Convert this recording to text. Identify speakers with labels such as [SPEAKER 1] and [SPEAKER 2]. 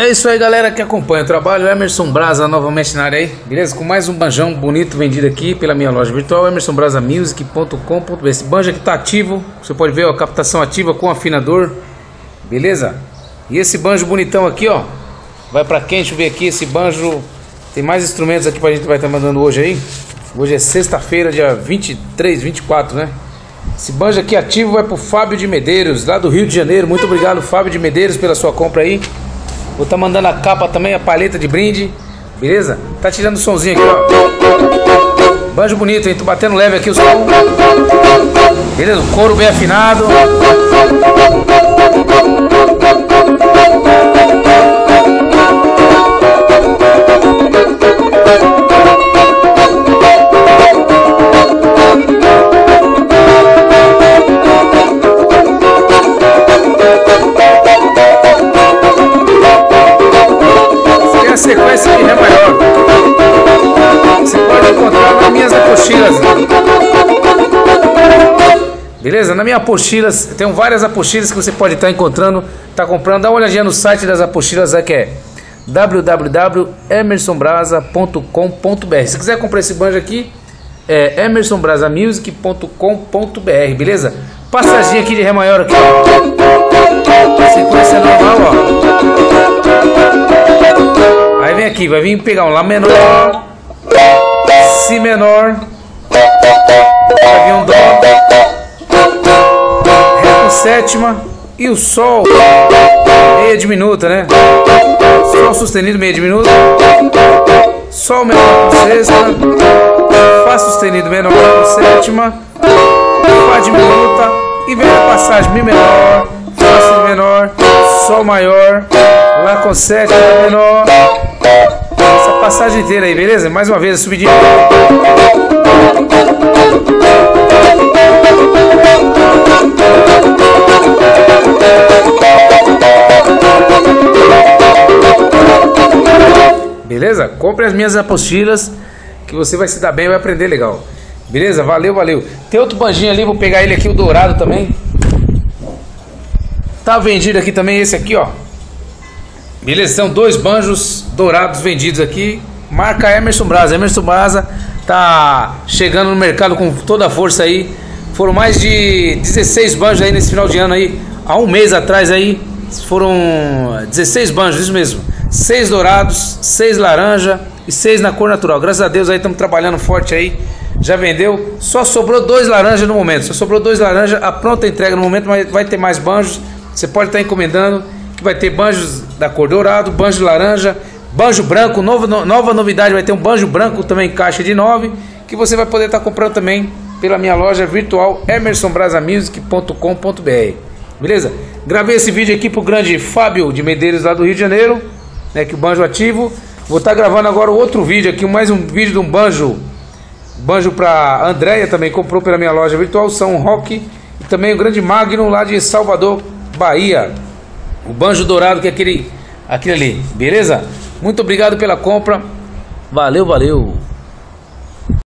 [SPEAKER 1] É isso aí, galera que acompanha o trabalho. Emerson Brasa novamente na área aí, beleza? Com mais um banjão bonito vendido aqui pela minha loja virtual, emersonbrasamusic.com.br. Esse banjo aqui tá ativo, você pode ver ó, captação ativa com afinador, beleza? E esse banjo bonitão aqui, ó, vai para quem? Deixa eu ver aqui. Esse banjo tem mais instrumentos aqui pra gente vai estar tá mandando hoje aí. Hoje é sexta-feira, dia 23, 24, né? Esse banjo aqui ativo vai pro Fábio de Medeiros, lá do Rio de Janeiro. Muito obrigado, Fábio de Medeiros, pela sua compra aí. Vou estar tá mandando a capa também, a paleta de brinde. Beleza? Tá tirando o somzinho aqui, ó. Banjo bonito, hein? Tô batendo leve aqui o som. Beleza? O couro bem afinado. Beleza? Na minha apostila, tem várias apostilas que você pode estar encontrando, tá comprando. Dá uma olhadinha no site das apostilas que é www.emersonbrasa.com.br. Se quiser comprar esse banjo aqui, é emersonbrasamusic.com.br, beleza? Passadinha aqui de Ré maior aqui. Sequência normal, ó. Aí vem aqui, vai vir pegar um Lá menor, Si menor, vai vir um Dó, sétima e o Sol, meia diminuta, né? Sol sustenido, meia diminuta, Sol menor com sexta, Fá sustenido menor com sétima, Fá diminuta e vem a passagem Mi menor, Fá menor, Sol maior, Lá com sétima menor. Essa passagem inteira aí, beleza? Mais uma vez a subidinha. Beleza? Compre as minhas apostilas que você vai se dar bem e vai aprender legal. Beleza? Valeu, valeu. Tem outro banjinho ali, vou pegar ele aqui, o dourado também. Tá vendido aqui também esse aqui, ó. Beleza, são dois banjos dourados vendidos aqui. Marca Emerson Brasa. Emerson Brasa tá chegando no mercado com toda a força aí. Foram mais de 16 banjos aí nesse final de ano aí. Há um mês atrás aí foram 16 banjos, isso mesmo. Seis dourados, seis laranja e seis na cor natural. Graças a Deus aí estamos trabalhando forte aí. Já vendeu. Só sobrou dois laranjas no momento. Só sobrou dois laranjas. A pronta entrega no momento, mas vai ter mais banjos. Você pode estar encomendando que vai ter banjos da cor dourado, banjo laranja, banjo branco, novo, nova novidade, vai ter um banjo branco também caixa de 9, que você vai poder estar comprando também pela minha loja virtual emersonbrasamusic.com.br. Beleza? Gravei esse vídeo aqui pro grande Fábio de Medeiros lá do Rio de Janeiro, né, que o banjo ativo. Vou estar gravando agora outro vídeo aqui, mais um vídeo de um banjo banjo para Andréia também comprou pela minha loja virtual São Roque e também o grande Magno lá de Salvador, Bahia. O banjo dourado que é aquele, aquele ali, beleza? Muito obrigado pela compra. Valeu, valeu.